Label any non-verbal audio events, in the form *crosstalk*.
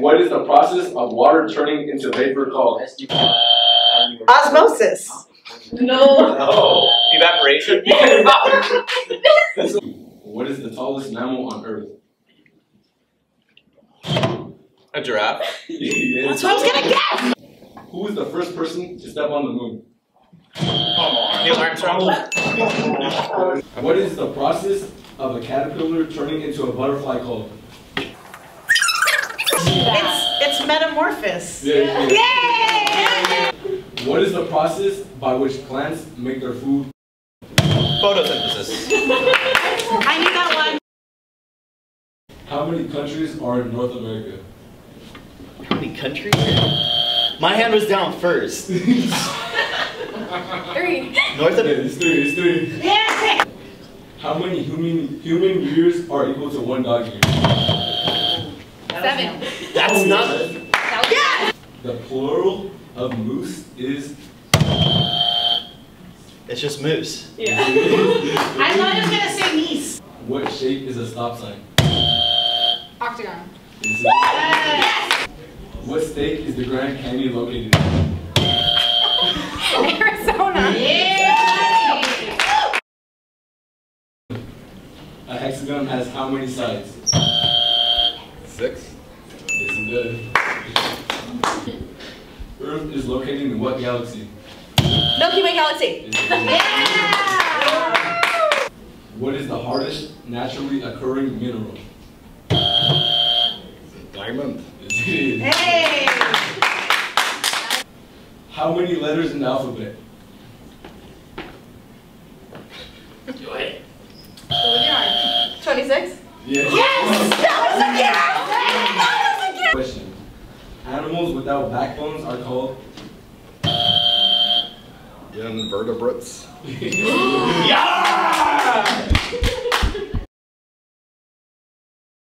What is the process of water turning into vapor called? Osmosis. No. No. Evaporation? *laughs* What is the tallest mammal on Earth? A giraffe? That's what I was gonna guess. Who was the first person to step on the moon? Neil Armstrong? What is the process of a caterpillar turning into a butterfly called? Metamorphosis. Yeah, Yay! What is the process by which plants make their food? Photosynthesis. I knew that one. How many countries are in North America? How many countries? My hand was down first. *laughs* Three. North Yeah, of it's three, it's three. Yeah. How many human human years are equal to one dog year? Seven. That's oh. not. The plural of moose is. It's just moose. Yeah. I thought it was gonna say niece. What shape is a stop sign? Octagon. Is it- What state is the Grand Canyon located in? *laughs* Arizona. Yeah. A hexagon has how many sides? Six. Yes, it does. Earth is located in what galaxy? Milky Way Galaxy. Is it- What is the hardest naturally occurring mineral? Diamond. Is it- Hey. How many letters in the alphabet? Twenty-six. Yes. That was a guess. Question. Animals without backbones are called? Invertebrates. *gasps* yeah!